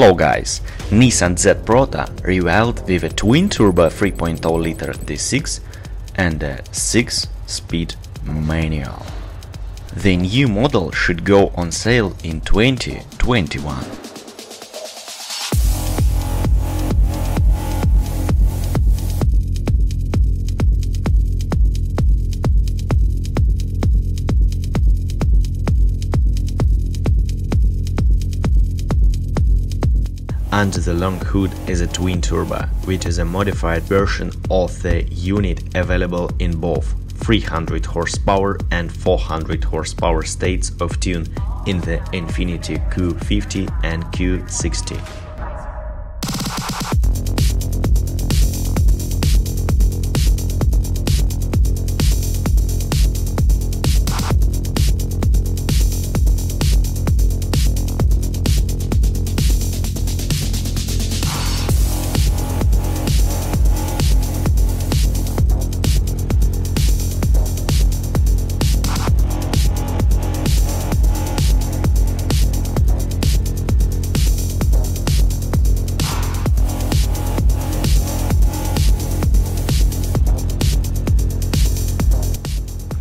Hello guys, Nissan Z Proto revealed with a twin-turbo 3.0 liter V6 and a 6-speed manual. The new model should go on sale in 2021. Under the long hood is a twin turbo, which is a modified version of the unit available in both 300 horsepower and 400 horsepower states of tune in the Infiniti Q50 and Q60.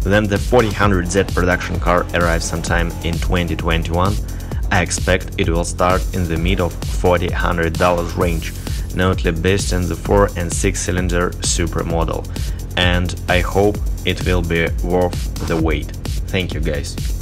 When the 4000Z production car arrives sometime in 2021, I expect it will start in the mid of $40-$100 range, notably based on the 4 and 6 cylinder Supra model, and I hope it will be worth the wait. Thank you guys.